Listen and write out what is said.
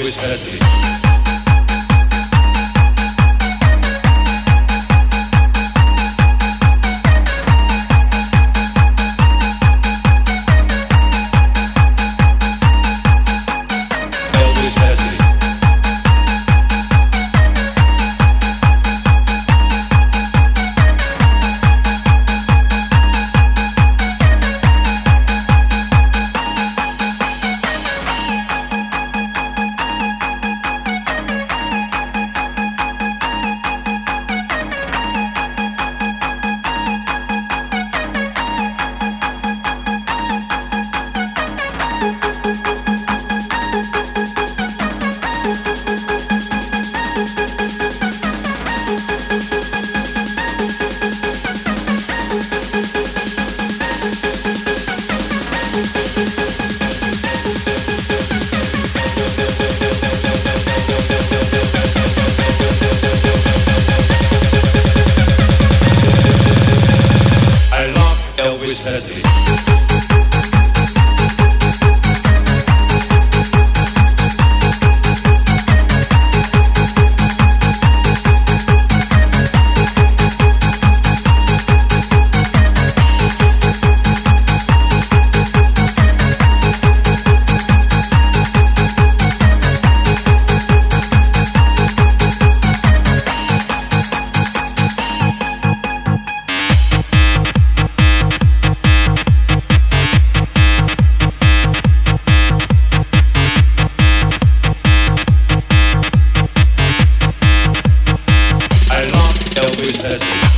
boas características. studies. Elvis Presley.